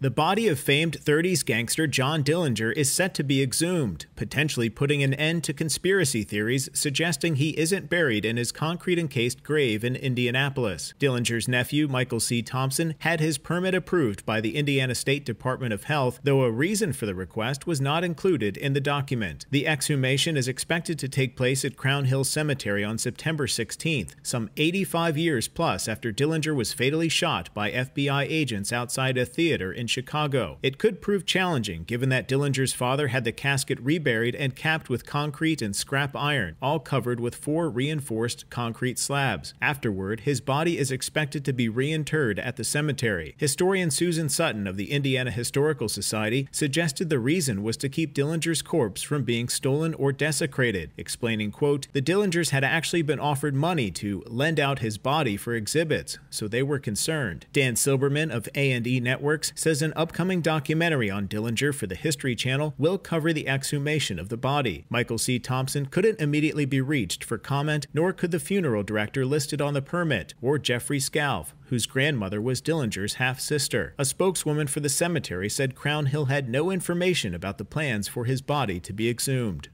The body of famed 30s gangster John Dillinger is set to be exhumed, potentially putting an end to conspiracy theories suggesting he isn't buried in his concrete encased grave in Indianapolis. Dillinger's nephew, Michael C. Thompson, had his permit approved by the Indiana State Department of Health, though a reason for the request was not included in the document. The exhumation is expected to take place at Crown Hill Cemetery on September 16th, some 85 years plus after Dillinger was fatally shot by FBI agents outside a theater in Chicago. It could prove challenging given that Dillinger's father had the casket reburied and capped with concrete and scrap iron, all covered with four reinforced concrete slabs. Afterward, his body is expected to be reinterred at the cemetery. Historian Susan Sutton of the Indiana Historical Society suggested the reason was to keep Dillinger's corpse from being stolen or desecrated, explaining, quote, the Dillingers had actually been offered money to lend out his body for exhibits, so they were concerned. Dan Silberman of A&E Networks says an upcoming documentary on Dillinger for the History Channel will cover the exhumation of the body. Michael C. Thompson couldn't immediately be reached for comment, nor could the funeral director listed on the permit, or Jeffrey Scalf, whose grandmother was Dillinger's half sister. A spokeswoman for the cemetery said Crown Hill had no information about the plans for his body to be exhumed.